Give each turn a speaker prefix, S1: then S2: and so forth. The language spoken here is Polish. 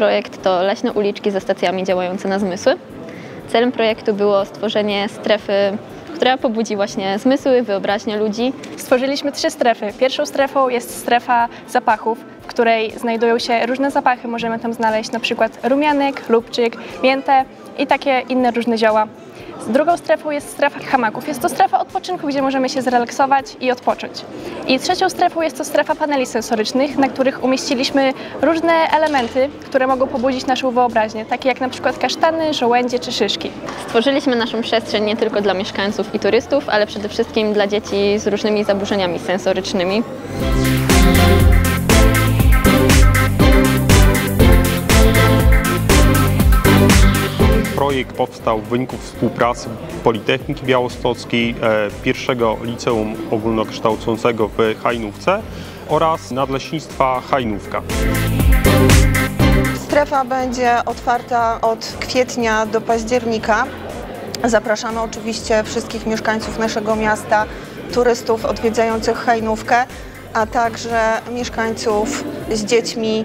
S1: projekt to leśne uliczki ze stacjami działające na zmysły. Celem projektu było stworzenie strefy, która pobudzi właśnie zmysły, wyobraźnię ludzi.
S2: Stworzyliśmy trzy strefy. Pierwszą strefą jest strefa zapachów, w której znajdują się różne zapachy. Możemy tam znaleźć na przykład rumianek, lubczyk, miętę i takie inne różne zioła. Drugą strefą jest strefa hamaków. Jest to strefa odpoczynku, gdzie możemy się zrelaksować i odpocząć. I trzecią strefą jest to strefa paneli sensorycznych, na których umieściliśmy różne elementy, które mogą pobudzić naszą wyobraźnię, takie jak na przykład kasztany, żołędzie czy szyszki.
S1: Stworzyliśmy naszą przestrzeń nie tylko dla mieszkańców i turystów, ale przede wszystkim dla dzieci z różnymi zaburzeniami sensorycznymi.
S3: Projekt powstał w wyniku współpracy Politechniki Białostockiej, e, pierwszego liceum ogólnokształcącego w Hajnówce oraz Nadleśnictwa Hajnówka.
S4: Strefa będzie otwarta od kwietnia do października. Zapraszamy oczywiście wszystkich mieszkańców naszego miasta, turystów odwiedzających Hajnówkę, a także mieszkańców z dziećmi